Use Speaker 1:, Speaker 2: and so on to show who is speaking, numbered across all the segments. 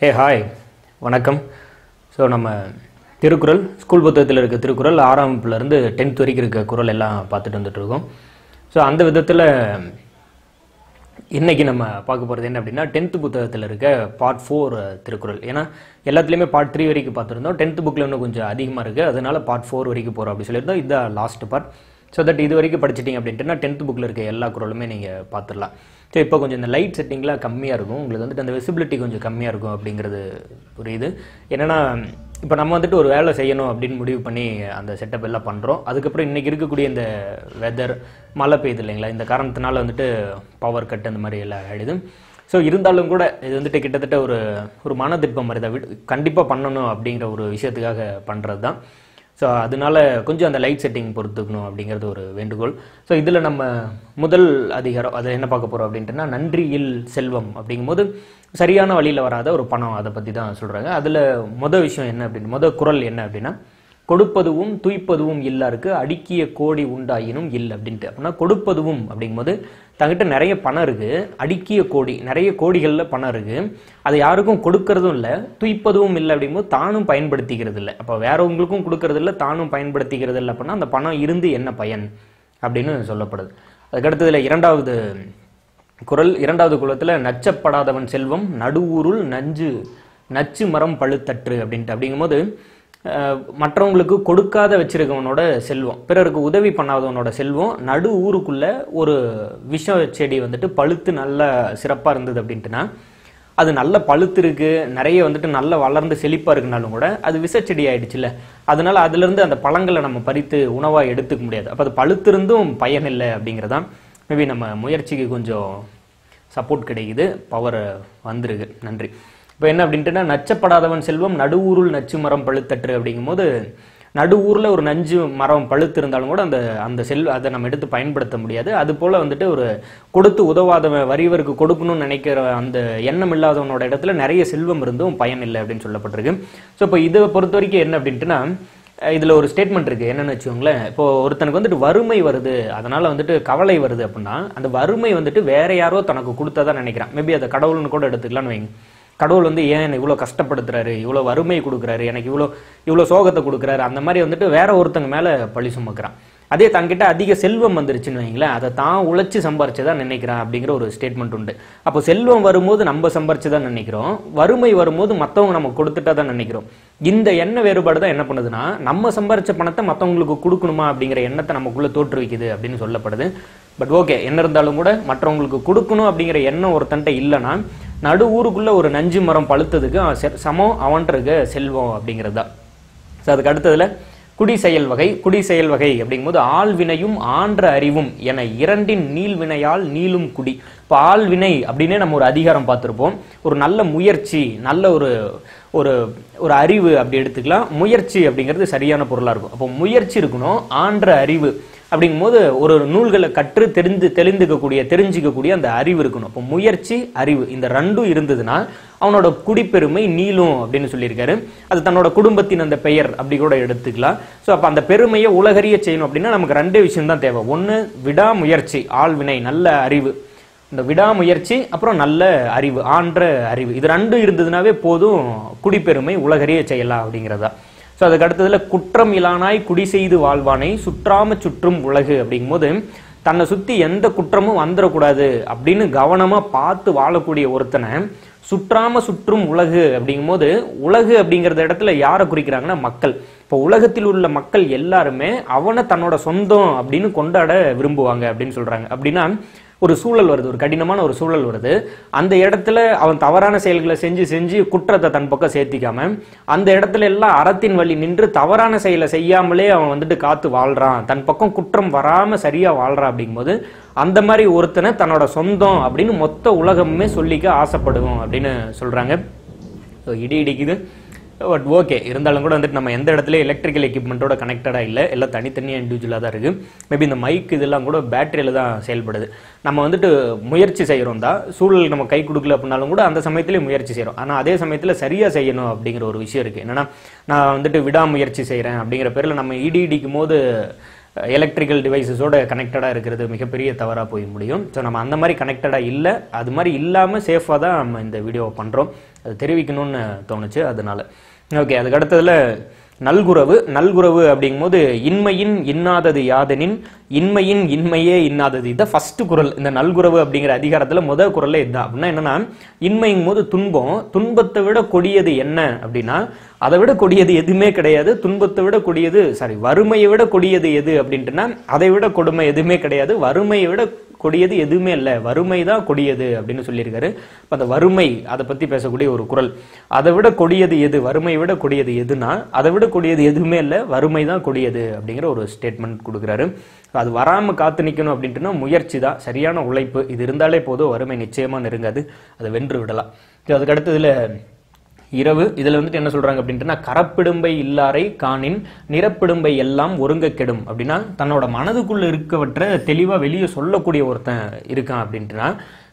Speaker 1: Hey hi வணக்கம். So நம்ம Thirukkural school புத்தகத்தில் இருக்க திருக்குறள் ஆரம்பிப்புலேருந்து டென்த் வரைக்கும் இருக்க குறள் எல்லாம் பார்த்துட்டு வந்துட்டுருக்கோம் ஸோ அந்த விதத்தில் இன்றைக்கி நம்ம பார்க்க போகிறது என்ன அப்படின்னா டென்த்து புத்தகத்தில் இருக்க பார்ட் ஃபோர் திருக்குறள். ஏன்னா எல்லாத்துலேயுமே பார்ட் த்ரீ வரைக்கும் பார்த்துருந்தோம். டென்த்து புக்கில் இன்னும் கொஞ்சம் அதிகமாக இருக்குது அதனால் பார்ட் ஃபோர் வரைக்கும் போகிறோம் அப்படி சொல்லியிருந்தோம். இதுதான் லாஸ்ட் பார்ட் ஸோ தட் இது வரைக்கும் படிச்சிட்டிங்க அப்படின்ட்டுனா டென்த்து புக்கில் இருக்க எல்லா குரலுமே நீங்கள் பார்த்துடலாம். ஸோ இப்போ கொஞ்சம் இந்த லைட் செட்டிங்லாம் கம்மியாக இருக்கும். உங்களுக்கு வந்துட்டு அந்த விசிபிலிட்டி கொஞ்சம் கம்மியாக இருக்கும் அப்படிங்கிறது புரியுது. என்னென்னா இப்போ நம்ம வந்துட்டு ஒரு வேலை செய்யணும் அப்படின்னு முடிவு பண்ணி அந்த செட்டப் எல்லாம் பண்ணுறோம் அதுக்கப்புறம் இன்றைக்கி இருக்கக்கூடிய இந்த வெதர் மழை பெய்யுது இல்லைங்களா? இந்த காரணத்தினால வந்துட்டு பவர் கட் அந்த மாதிரி எல்லாம் ஆகிடுது ஸோ இருந்தாலும் கூட இது வந்துட்டு கிட்டத்தட்ட ஒரு ஒரு மனதிற்பம் மாதிரி தான். விடு கண்டிப்பாக பண்ணணும் அப்படிங்கிற ஒரு விஷயத்துக்காக பண்ணுறது தான் ஸோ அதனால கொஞ்சம் அந்த லைட் செட்டிங் பொறுத்துக்கணும் அப்படிங்கிறது ஒரு வேண்டுகோள். ஸோ இதில் நம்ம முதல் அதிகாரம் அதை என்ன பார்க்க போகிறோம் அப்படின்ட்டுனா நன்றியில் செல்வம் அப்படிங்கும்போது சரியான வழியில் வராத ஒரு பணம் அதை பற்றி தான் சொல்கிறாங்க அதில் மொதல் விஷயம் என்ன அப்படின்னு மொதல் குரல் என்ன அப்படின்னா கொடுப்பதுவும் துய்ப்பதுவும் இல்லாருக்கு அடுக்கிய கோடி உண்டாயினும் இல்லை அப்படின்ட்டு. அப்படின்னா கொடுப்பதுவும் அப்படிங்கும்போது தங்கிட்ட நிறைய பணம் இருக்கு அடுக்கிய கோடி நிறைய கோடிகளில் பணம் இருக்கு. அதை யாருக்கும் கொடுக்கறதும் இல்லை துய்ப்பதும் இல்லை அப்படிங்கும்போது தானும் பயன்படுத்திக்கிறது இல்லை. அப்போ வேறவங்களுக்கும் கொடுக்கறது இல்லை தானும் பயன்படுத்திக்கிறது இல்லை அப்படின்னா அந்த பணம் இருந்து என்ன பயன் அப்படின்னு சொல்லப்படுது. அதுக்கடுத்ததுல இரண்டாவது குரல் இரண்டாவது குலத்தில் நச்சப்படாதவன் செல்வம் நடுவூருள் நஞ்சு நச்சு மரம் பழுத்தற்று அப்படின்ட்டு. அப்படிங்கும்போது மற்றவங்களுக்கு கொடுக்காத வச்சிருக்கவனோட செல்வம். பிறருக்கு உதவி பண்ணாதவனோட செல்வம். நடு ஊருக்குள்ள ஒரு விஷ செடி வந்துட்டு பழுத்து நல்ல சிறப்பாக இருந்தது அப்படின்ட்டுனா அது நல்ல பழுத்து இருக்கு நிறைய வந்துட்டு நல்ல வளர்ந்து செழிப்பாக இருக்குனாலும் கூட அது விஷச்செடி ஆயிடுச்சுல்ல. அதனால அதுலேருந்து அந்த பழங்களை நம்ம பறித்து உணவாக எடுத்துக்க முடியாது. அப்போ அது பழுத்திருந்தும் பயன் இல்லை அப்படிங்கிறதான் மேபி நம்ம முயற்சிக்கு கொஞ்சம் சப்போர்ட் கிடைக்குது. பவர் வந்திருக்கு. நன்றி. இப்போ என்ன அப்படின்ட்டுனா நச்சப்படாதவன் செல்வம் நடுவூருள் நச்சு மரம் பழுத்தற்று அப்படிங்கும்போது நடுவூரில் ஒரு நஞ்சு மரம் பழுத்து இருந்தாலும் கூட அந்த அந்த செல் அதை நம்ம எடுத்து பயன்படுத்த முடியாது. அது போல் வந்துட்டு ஒரு கொடுத்து உதவாதவன் வறியவருக்கு கொடுக்கணும்னு நினைக்கிற அந்த எண்ணம் இல்லாதவனோட இடத்துல நிறைய செல்வம் இருந்தும் பயன் இல்லை அப்படின்னு சொல்லப்பட்டிருக்கு. ஸோ இப்போ இதை பொறுத்த வரைக்கும் என்ன அப்படின்ட்டுனா இதில் ஒரு ஸ்டேட்மெண்ட் இருக்குது என்னென்னு வச்சுக்கோங்களேன் இப்போ ஒருத்தனுக்கு வந்துட்டு வறுமை வருது அதனால் வந்துட்டு கவலை வருது அப்படின்னா அந்த வறுமை வந்துட்டு வேற யாரோ தனக்கு கொடுத்ததான் நினைக்கிறான். மேபி அதை கடவுள்னு கூட எடுத்துக்கலாம்னு வைங்க. கடவுள் வந்து ஏன் என்னை இவ்வளோ கஷ்டப்படுத்துறாரு இவ்வளோ வறுமை கொடுக்குறாரு எனக்கு இவ்வளோ இவ்வளோ சோகத்தை கொடுக்குறாரு அந்த மாதிரி வந்துட்டு வேற ஒருத்தங்க மேலே பழி சுமக்கிறான். அதே தங்கிட்ட அதிக செல்வம் வந்துருச்சுன்னு வைங்களேன் அதை தான் உழைச்சி சம்பாரிச்சதான் நினைக்கிறான் அப்படிங்கிற ஒரு ஸ்டேட்மெண்ட் உண்டு. அப்போ செல்வம் வரும்போது நம்ம சம்பாரிச்சுதான் நினைக்கிறோம் வறுமை வரும்போது மற்றவங்க நம்ம கொடுத்துட்டா தான் நினைக்கிறோம். இந்த எண்ண வேறுபாடு தான் என்ன பண்ணுதுன்னா நம்ம சம்பாரிச்ச பணத்தை மற்றவங்களுக்கு கொடுக்கணுமா அப்படிங்கிற எண்ணத்தை நமக்குள்ளே தோற்றுவிக்குது அப்படின்னு சொல்லப்படுது. பட் ஓகே என்ன இருந்தாலும் கூட மற்றவங்களுக்கு கொடுக்கணும் அப்படிங்கிற எண்ணம் ஒருத்தன்ட்ட இல்லைன்னா நடு ஊருக்குள்ள ஒரு நஞ்சு மரம் பழுத்ததுக்கு செ- சமம் அவன்றிருக்க இருக்க செல்வம் அப்படிங்கிறது தான். ஸோ அதுக்கு அடுத்ததுல குடி செயல் வகை குடி செயல் வகை அப்படிங்கும்போது ஆள்வினையும் ஆன்ற அறிவும் என இரண்டின் நீள்வினையால் நீளும் குடி. இப்போ ஆள்வினை அப்படின்னே நம்ம ஒரு அதிகாரம் பார்த்துருப்போம். ஒரு நல்ல முயற்சி நல்ல ஒரு ஒரு ஒரு அறிவு அப்படி எடுத்துக்கலாம். முயற்சி அப்படிங்கிறது சரியான பொருளாக இருக்கும். அப்போ முயற்சி இருக்கணும் ஆன்ற அறிவு. அப்படிங்கும்போது ஒரு நூல்களை கற்று தெரிந்து தெளிந்துக்கக்கூடிய தெரிஞ்சுக்கக்கூடிய அந்த அறிவு இருக்கணும். அப்போ முயற்சி அறிவு. இந்த ரெண்டும் இருந்ததுன்னா அவனோட குடிப்பெருமை நீளும் அப்படின்னு சொல்லியிருக்காரு. அது தன்னோட குடும்பத்தின் அந்த பெயர் அப்படி கூட எடுத்துக்கலாம். ஸோ அப்போ அந்த பெருமையை உலகறிய செய்யணும் அப்படின்னா நமக்கு ரெண்டே விஷயம் தான் தேவை. ஒன்று விடாமுயற்சி ஆழ்வினை நல்ல அறிவு. இந்த விடாமுயற்சி அப்புறம் நல்ல அறிவு ஆன்ற அறிவு. இது ரெண்டும் இருந்ததுனாவே போதும் குடிப்பெருமை உலகறிய செய்யலாம் அப்படிங்கிறதா. ஸோ அதுக்கு அடுத்ததுல குற்றம் இலானாய் குடி செய்து வாழ்வானை சுற்றாம சுற்றும் உலகு அப்படிங்கும்போது தன்னை சுத்தி எந்த குற்றமும் வந்துடக்கூடாது அப்படின்னு கவனமா பார்த்து வாழக்கூடிய ஒருத்தனை சுற்றாம சுற்றும் உலகு அப்படிங்கும்போது உலகு அப்படிங்கிறத இடத்துல யாரை குறிக்கிறாங்கன்னா மக்கள். இப்போ உலகத்தில் உள்ள மக்கள் எல்லாருமே அவனை தன்னோட சொந்தம் அப்படின்னு கொண்டாட விரும்புவாங்க அப்படின்னு சொல்றாங்க. அப்படின்னா ஒரு சூழல் வருது ஒரு கடினமான ஒரு சூழல் வருது. அந்த இடத்துல அவன் தவறான செயல்களை செஞ்சு செஞ்சு குற்றத்தை தன் பக்கம் சேர்த்திக்காம அந்த இடத்துல எல்லாம் அறத்தின் வழி நின்று தவறான செயலை செய்யாமலே அவன் வந்துட்டு காத்து வாழ்றான். தன் பக்கம் குற்றம் வராம சரியா வாழ்றான் அப்படிங்கும்போது அந்த மாதிரி ஒருத்தனை தன்னோட சொந்தம் அப்படின்னு மொத்த உலகமுமே சொல்லிக்க ஆசைப்படுவோம் அப்படின்னு சொல்றாங்க. இடி இடிக்குது. பட் ஓகே இருந்தாலும் கூட வந்துட்டு நம்ம எந்த இடத்துல எலக்ட்ரிக்கல் எக்யூப்மெண்ட்டோட கனெக்டடாக இல்லை. எல்லாம் தனித்தனியாக இண்டிவிஜுவலாக தான் இருக்குது மேபி இந்த மைக் இதெல்லாம் கூட பேட்டரியில் தான் செயல்படுது. நம்ம வந்துட்டு முயற்சி செய்கிறோம் தான். சூழல் நம்ம கை கொடுக்கல அப்படின்னாலும் கூட அந்த சமயத்திலே முயற்சி செய்கிறோம் ஆனால் அதே சமயத்தில் சரியாக செய்யணும் அப்படிங்கிற ஒரு விஷயம் இருக்குது என்னன்னா நான் வந்துட்டு விடாமுயற்சி செய்கிறேன் அப்படிங்கிற பேரில் நம்ம இடி இடிக்கும் போது எலக்ட்ரிக்கல் டிவைசஸோட கனெக்டடாக இருக்கிறது மிகப்பெரிய தவறாக போய் முடியும். ஸோ நம்ம அந்த மாதிரி கனெக்டடாக இல்லை. அது மாதிரி இல்லாமல் சேஃபாக தான் நம்ம இந்த வீடியோவை பண்ணுறோம் அது தெரிவிக்கணும்னு தோணுச்சு. அதனால. ஓகே அதுக்கு அடுத்ததில் நல்குறவு நல்குறவு அப்படிங்கும்போது இன்மையின் இன்னாதது யாதெனின் இன்மையின் இன்மையே இன்னாதது. இதான் ஃபர்ஸ்ட் குரல். இந்த நல்குறவு அப்படிங்கிற அதிகாரத்தில் முதல் குரல்ல இதுதான் அப்படின்னா என்னன்னா இன்மைங்கும் போது துன்பம் துன்பத்தை விட கொடியது என்ன அப்படின்னா அதை விட கொடியது எதுவுமே கிடையாது. துன்பத்தை விட கொடியது சாரி வறுமையை விட கொடியது எது அப்படின்ட்டுனா அதை விட கொடுமை எதுவுமே கிடையாது. வறுமையை விட கொடியது எதுவுமே இல்லை. வறுமை தான் கொடியது அப்படின்னு சொல்லியிருக்காரு. இப்போ அந்த வறுமை அதை பத்தி பேசக்கூடிய ஒரு குரல். அதை விட கொடியது எது? வறுமை விட கொடியது எதுனா அதை விட கொடியது எதுவுமே இல்லை. வறுமை தான் கொடியது அப்படிங்கிற ஒரு ஸ்டேட்மெண்ட் கொடுக்குறாரு. அது வராம காத்து நிக்கணும் அப்படின்ட்டுனா முயற்சி தான். சரியான உழைப்பு. இது இருந்தாலே போதும். வறுமை நிச்சயமா நெருங்காது. அதை வென்று விடலாம். அதுக்கு அடுத்ததுல இரவு இதில் வந்துட்டு என்ன சொல்கிறாங்க அப்படின்ட்டுனா கரப்பிடும்பை இல்லாரை காணின் நிறப்பிடும்பை எல்லாம் ஒருங்க கெடும். அப்படின்னா தன்னோட மனதுக்குள்ளே இருக்கவற்றை தெளிவாக வெளியே சொல்லக்கூடிய ஒருத்தன் இருக்கான் அப்படின்ட்டுனா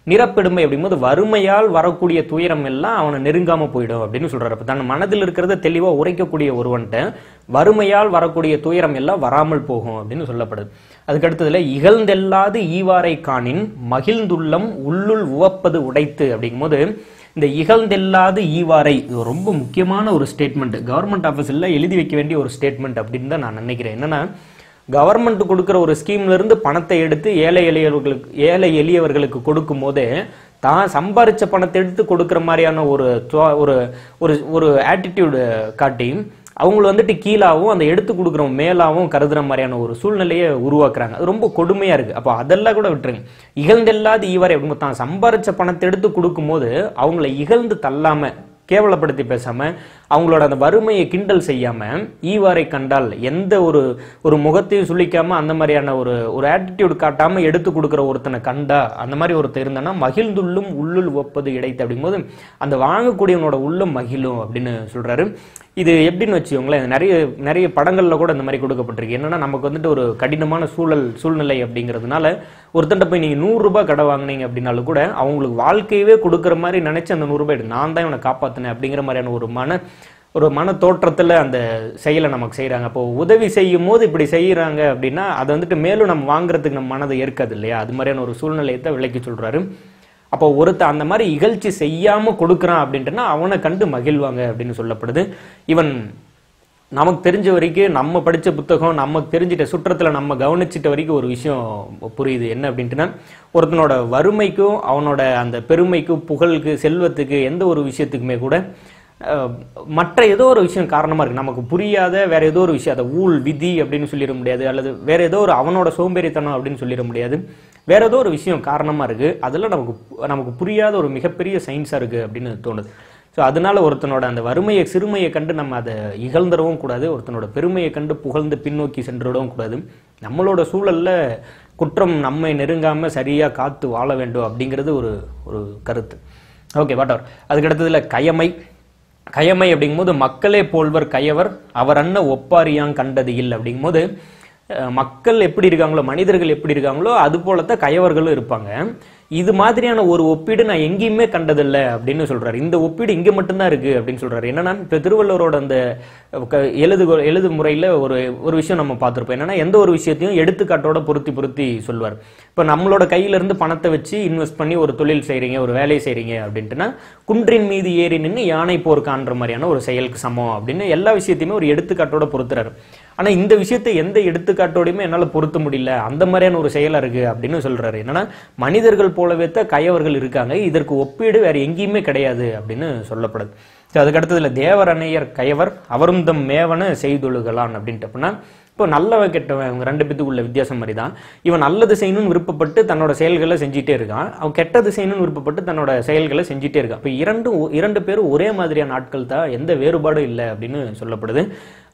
Speaker 1: நிறப்பெடுமை அப்படிங்கும்போது வறுமையால் வரக்கூடிய துயரம் எல்லாம் அவனை நெருங்காம போயிடும் அப்படின்னு சொல்றாரு. அப்ப தன் மனதில் இருக்கிறத தெளிவா உரைக்கக்கூடிய ஒருவன்ட்ட வறுமையால் வரக்கூடிய துயரம் எல்லாம் வராமல் போகும் அப்படின்னு சொல்லப்படுது. அதுக்கு அடுத்ததுல இகழ்ந்தெல்லாது ஈவாரை காணின் மகிழ்ந்துள்ளம் உள்ளுள் உவப்பது உடைத்து அப்படிங்கும்போது இந்த இகழ்ந்தெல்லாது ஈவாரை இது ரொம்ப முக்கியமான ஒரு ஸ்டேட்மெண்ட் கவர்மெண்ட் ஆஃபீஸில் எழுதி வைக்க வேண்டிய ஒரு ஸ்டேட்மெண்ட் அப்படின்னு தான் நான் நினைக்கிறேன். என்னன்னா கவர்மெண்ட் கொடுக்குற ஒரு ஸ்கீம்ல இருந்து பணத்தை எடுத்து ஏழை எளியவர்களுக்கு ஏழை எளியவர்களுக்கு கொடுக்கும் போதே தான் சம்பாரிச்ச பணத்தை எடுத்து கொடுக்குற மாதிரியான ஒரு ஒரு ஒரு ஒரு ஆட்டிடியூடு காட்டி அவங்கள வந்துட்டு கீழாவும் அந்த எடுத்து கொடுக்குறவங்க மேலாகவும் கருதுற மாதிரியான ஒரு சூழ்நிலையை உருவாக்குறாங்க. அது ரொம்ப கொடுமையாக இருக்கு. அப்போ அதெல்லாம் கூட விட்டுருங்க. இகழ்ந்தெல்லாது ஈவரை அப்படின்னு தான் சம்பாரிச்ச பணத்தை எடுத்து கொடுக்கும்போது அவங்கள இகழ்ந்து தள்ளாமல் கேவலப்படுத்தி பேசாம அவங்களோட அந்த வறுமையை கிண்டல் செய்யாம ஈவாரை கண்டால் எந்த ஒரு ஒரு முகத்தையும் சுளிக்காம அந்த மாதிரியான ஒரு ஒரு ஆட்டிடியூட் காட்டாம எடுத்து கொடுக்குற ஒருத்தனை கண்டா அந்த மாதிரி ஒருத்தர் இருந்தானா மகிழ்ந்துள்ளும் உள்ளுள் ஒப்பது இடைத்து அப்படிங்கும்போது அந்த வாங்கக்கூடியவனோட உள்ளம் மகிழும் அப்படின்னு சொல்றாரு. இது எப்படின்னு வச்சுக்கோங்களேன் நிறைய நிறைய படங்கள்ல கூட இந்த மாதிரி கொடுக்கப்பட்டிருக்கு. என்னன்னா நமக்கு வந்துட்டு ஒரு கடினமான சூழல் சூழ்நிலை அப்படிங்கிறதுனால ஒருத்தன்ட்ட போய் நீங்க நூறு ரூபாய் கடை வாங்குனீங்க அப்படின்னாலும் கூட அவங்களுக்கு வாழ்க்கையவே கொடுக்குற மாதிரி நினைச்சு அந்த நூறு ரூபாய் எடு. நான் தான் இவனை காப்பாத்தினேன் அப்படிங்கிற மாதிரியான ஒரு மன ஒரு மன தோற்றத்தில் அந்த செயலை நமக்கு செய்கிறாங்க அப்போ உதவி செய்யும் போது இப்படி செய்கிறாங்க அப்படின்னா அதை வந்துட்டு மேலும் நம்ம வாங்குறதுக்கு நம்ம மனதை ஏற்காது இல்லையா? அது மாதிரியான ஒரு சூழ்நிலையை தான் விளக்கி சொல்கிறாரு அப்போ ஒருத்தன் அந்த மாதிரி இகழ்ச்சி செய்யாமல் கொடுக்குறான் அப்படின்ட்டுனா அவனை கண்டு மகிழ்வாங்க அப்படின்னு சொல்லப்படுது. இவன் நமக்கு தெரிஞ்ச வரைக்கும் நம்ம படித்த புத்தகம் நமக்கு தெரிஞ்சிட்ட சுற்றத்தில் நம்ம கவனிச்சிட்ட வரைக்கும் ஒரு விஷயம் புரியுது. என்ன அப்படின்ட்டுனா ஒருத்தனோட வறுமைக்கும் அவனோட அந்த பெருமைக்கும் புகழுக்கு செல்வத்துக்கு எந்த ஒரு விஷயத்துக்குமே கூட மற்ற ஏதோ ஒரு விஷயம் காரணமாக இருக்குது நமக்கு புரியாத வேற ஏதோ ஒரு விஷயம் அதை ஊழ் விதி அப்படின்னு சொல்லிட முடியாது அல்லது வேற ஏதோ ஒரு அவனோட சோம்பேறித்தனம் அப்படின்னு சொல்லிட முடியாது. வேற ஏதோ ஒரு விஷயம் காரணமாக இருக்குது அதெல்லாம் நமக்கு நமக்கு புரியாத ஒரு மிகப்பெரிய சயின்ஸாக இருக்குது அப்படின்னு தோணுது. ஸோ அதனால ஒருத்தனோட அந்த வறுமையை சிறுமையை கண்டு நம்ம அதை இகழ்ந்துடவும் கூடாது. ஒருத்தனோட பெருமையை கண்டு புகழ்ந்து பின்னோக்கி சென்றுவிடவும் கூடாது. நம்மளோட சூழல்ல குற்றம் நம்மை நெருங்காமல் சரியாக காத்து வாழ வேண்டும் அப்படிங்கிறது ஒரு ஒரு கருத்து. ஓகே வாட்டவர் அதுக்கடுத்ததில் அதுக்கு கயமை. கயமை அப்படிங்கும்போது மக்களே போல்வர் கயவர் அவர் அண்ண ஒப்பாரியாங் கண்டது இல்லை அப்படிங்கும்போது மக்கள் எப்படி இருக்காங்களோ மனிதர்கள் எப்படி இருக்காங்களோ அது போலத்தான் கயவர்களும் இருப்பாங்க. இது மாதிரியான ஒரு ஒப்பீடு நான் எங்கேயுமே கண்டதில்லை அப்படின்னு சொல்றாரு. இந்த ஒப்பீடு இங்கே மட்டும்தான் இருக்கு அப்படின்னு சொல்றாரு. என்னன்னா இப்போ திருவள்ளுவரோட அந்த க- எழுது எழுது முறையில் ஒரு ஒரு விஷயம் நம்ம பார்த்துருப்போம். என்னன்னா எந்த ஒரு விஷயத்தையும் எடுத்துக்காட்டோட பொருத்தி பொருத்தி சொல்வார் இப்போ நம்மளோட கையில இருந்து பணத்தை வச்சு இன்வெஸ்ட் பண்ணி ஒரு தொழில் செய்கிறீங்க ஒரு வேலையை செய்கிறீங்க அப்படின்ட்டுனா குன்றின் மீது ஏறி நின்று யானை போர் காண்ற மாதிரியான ஒரு செயலுக்கு சமம் அப்படின்னு எல்லா விஷயத்தையுமே ஒரு எடுத்துக்காட்டோட பொறுத்துறாரு ஆனால் இந்த விஷயத்தை எந்த எடுத்துக்காட்டோடையுமே என்னால் பொருத்த முடியல. அந்த மாதிரியான ஒரு செயலாக இருக்குது அப்படின்னு சொல்கிறாரு என்னன்னா மனிதர்கள் போலவே தான் கயவர்கள் இருக்காங்க. இதற்கு ஒப்பீடு வேற எங்கேயுமே கிடையாது அப்படின்னு சொல்லப்படுது. ஸோ அதுக்கு தேவரணையர் கயவர் அவரும் தம் மேவன செய்தொழுகலான் அப்படின்ட்டு. அப்படின்னா இப்போ நல்லவன் கெட்டவன் இவங்க ரெண்டு பேத்துக்குள்ள வித்தியாசம் மாதிரி தான் இவன் நல்லது செய்யணும்னு விருப்பப்பட்டு தன்னோட செயல்களை செஞ்சுட்டே இருக்கான். அவன் கெட்டது செய்யணும்னு விருப்பப்பட்டு தன்னோட செயல்களை செஞ்சுட்டே இருக்கான். இப்போ இரண்டு இரண்டு பேரும் ஒரே மாதிரியான ஆட்கள் தான் எந்த வேறுபாடும் இல்லை அப்படின்னு சொல்லப்படுது.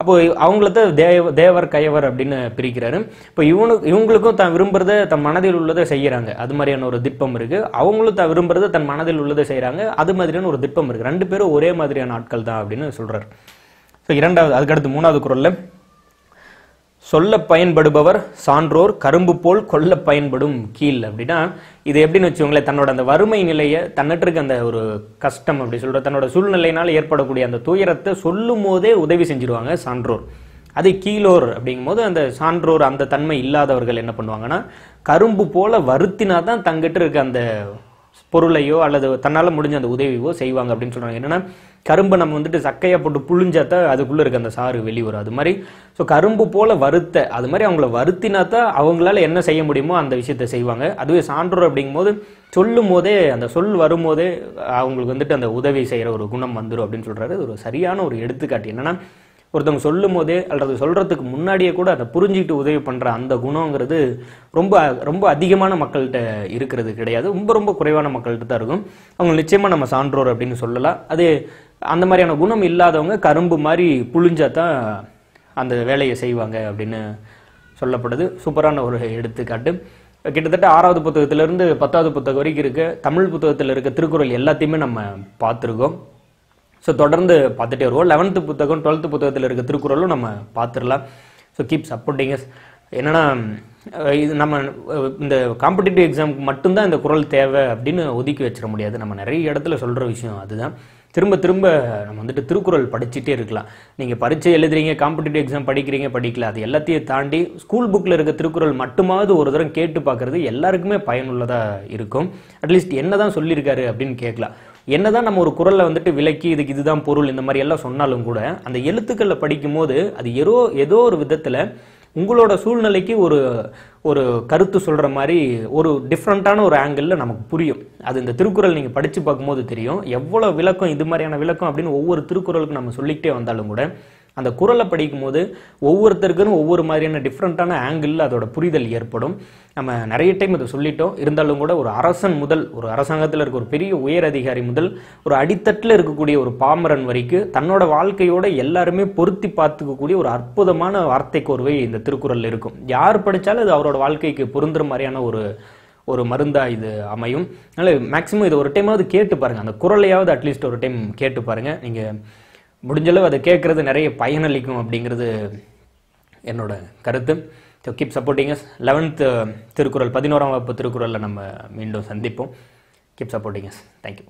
Speaker 1: அப்போ அவங்கள தான் தேவ தேவர் கயவர் அப்படின்னு பிரிக்கிறாரு. இப்போ இவனுக்கு இவங்களுக்கும் தான் விரும்புறத தன் மனதில் உள்ளதை செய்கிறாங்க அது மாதிரியான ஒரு திட்பம் இருக்கு. அவங்களும் தான் விரும்புறத தன் மனதில் உள்ளதை செய்கிறாங்க அது மாதிரியான ஒரு திட்பம் இருக்கு. ரெண்டு பேரும் ஒரே மாதிரியான ஆட்கள் தான் அப்படின்னு சொல்றாரு. ஸோ இரண்டாவது அதுக்கடுத்து மூணாவது குரல்ல சொல்ல பயன்படுபவர் சான்றோர் கரும்பு போல் கொல்ல பயன்படும் கீழ் அப்படின்னா இது எப்படின்னு வச்சுக்கோங்களேன் தன்னோட அந்த வறுமை நிலையை தன்னிட்டு இருக்க அந்த ஒரு கஷ்டம் அப்படி சொல்ற தன்னோட சூழ்நிலையினால் ஏற்படக்கூடிய அந்த துயரத்தை சொல்லும் போதே உதவி செஞ்சிருவாங்க சான்றோர். அதே கீழோர் அப்படிங்கும்போது அந்த சான்றோர் அந்த தன்மை இல்லாதவர்கள் என்ன பண்ணுவாங்கன்னா கரும்பு போல வருத்தினா தான் தங்கிட்ட இருக்க அந்த பொருளையோ அல்லது தன்னால் முடிஞ்ச அந்த உதவியோ செய்வாங்க அப்படின்னு சொல்கிறாங்க என்னென்னா கரும்பை நம்ம வந்துட்டு சக்கையாக போட்டு புழிஞ்சாதான் அதுக்குள்ளே இருக்க அந்த சாறு வெளி வரும். அது மாதிரி ஸோ கரும்பு போல் வருத்த அது மாதிரி அவங்கள வருத்தினா தான் அவங்களால என்ன செய்ய முடியுமோ அந்த விஷயத்தை செய்வாங்க. அதுவே சான்றோர் அப்படிங்கும்போது சொல்லும் போதே அந்த சொல் வரும்போதே அவங்களுக்கு வந்துட்டு அந்த உதவி செய்கிற ஒரு குணம் வந்துடும் அப்படின்னு சொல்கிறாரு ஒரு சரியான ஒரு எடுத்துக்காட்டு. என்னென்னா ஒருத்தவங்க சொல்லும் போதே அல்லது சொல்றதுக்கு முன்னாடியே கூட அதை புரிஞ்சுக்கிட்டு உதவி பண்ற அந்த குணங்கிறது ரொம்ப ரொம்ப அதிகமான மக்கள்கிட்ட இருக்கிறது கிடையாது. ரொம்ப ரொம்ப குறைவான மக்கள்கிட்ட தான் இருக்கும். அவங்க நிச்சயமா நம்ம சான்றோர் அப்படின்னு சொல்லலாம். அது அந்த மாதிரியான குணம் இல்லாதவங்க கரும்பு மாதிரி புழிஞ்சா தான் அந்த வேலையை செய்வாங்க அப்படின்னு சொல்லப்படுது. சூப்பரான ஒரு எடுத்துக்காட்டு. கிட்டத்தட்ட ஆறாவது புத்தகத்திலிருந்து பத்தாவது புத்தகம் வரைக்கும் இருக்க தமிழ் புத்தகத்தில் இருக்க திருக்குறள் எல்லாத்தையுமே நம்ம பார்த்துருக்கோம். ஸோ தொடர்ந்து பார்த்துட்டே வருவோம். லெவன்த்து புத்தகம் டுவெல்த்து புத்தகத்தில் இருக்க திருக்குறளும் நம்ம பார்த்துடலாம். ஸோ கீப் சப்போர்ட்டிங் எஸ் என்னென்னா இது நம்ம இந்த காம்படிட்டிவ் எக்ஸாமுக்கு மட்டும்தான் இந்த குரல் தேவை அப்படின்னு ஒதுக்கி வச்சிட முடியாது. நம்ம நிறைய இடத்துல சொல்கிற விஷயம் அதுதான். திரும்ப திரும்ப நம்ம வந்துட்டு திருக்குறள் படிச்சுட்டே இருக்கலாம். நீங்கள் பரீட்சை எழுதுறீங்க காம்படிட்டிவ் எக்ஸாம் படிக்கிறீங்க படிக்கல. அது எல்லாத்தையும் தாண்டி ஸ்கூல் புக்கில் இருக்க திருக்குறள் மட்டுமாவது ஒரு தரம் கேட்டு பார்க்குறது எல்லாருக்குமே பயனுள்ளதாக இருக்கும். அட்லீஸ்ட் என்ன தான் சொல்லியிருக்காரு அப்படின்னு கேட்கலாம். என்னதான் நம்ம ஒரு குரல்ல வந்துட்டு விலக்கி இதுக்கு இதுதான் பொருள் இந்த மாதிரி எல்லாம் சொன்னாலும் கூட அந்த எழுத்துக்களில் படிக்கும்போது அது ஏதோ ஏதோ ஒரு விதத்தில் உங்களோட சூழ்நிலைக்கு ஒரு ஒரு கருத்து சொல்கிற மாதிரி ஒரு டிஃப்ரெண்ட்டான ஒரு ஆங்கிளில் நமக்கு புரியும். அது இந்த திருக்குறள் நீங்கள் படித்து பார்க்கும்போது தெரியும். எவ்வளோ விளக்கம் இது மாதிரியான விளக்கம் அப்படின்னு ஒவ்வொரு திருக்குறளுக்கும் நம்ம சொல்லிக்கிட்டே வந்தாலும் கூட அந்த குரலை படிக்கும்போது ஒவ்வொருத்தருக்கும் ஒவ்வொரு மாதிரியான டிஃப்ரெண்ட்டான ஆங்கிளில் அதோட புரிதல் ஏற்படும். நம்ம நிறைய டைம் இதை சொல்லிட்டோம். இருந்தாலும் கூட ஒரு அரசன் முதல் ஒரு அரசாங்கத்தில் இருக்க ஒரு பெரிய உயர் அதிகாரி முதல் ஒரு அடித்தட்டில் இருக்கக்கூடிய ஒரு பாமரன் வரைக்கும் தன்னோட வாழ்க்கையோட எல்லாருமே பொருத்தி பார்த்துக்கக்கூடிய ஒரு அற்புதமான வார்த்தை கோர்வை இந்த திருக்குறள் இருக்கும். யார் படித்தாலும் அது அவரோட வாழ்க்கைக்கு பொருந்துற மாதிரியான ஒரு ஒரு மருந்தா இது அமையும். அதனால மேக்ஸிமம் இது ஒரு டைமாவது கேட்டு பாருங்க. அந்த குரலையாவது அட்லீஸ்ட் ஒரு டைம் கேட்டு பாருங்க. நீங்கள் முடிஞ்சளவு அதை கேட்குறது நிறைய பயனளிக்கும் அப்படிங்கிறது என்னோட கருத்து. So keep supporting us eleventh Thirukkural பதினோராம் வகுப்பு திருக்குறளில் நம்ம மீண்டும் சந்திப்போம். Keep supporting us thank you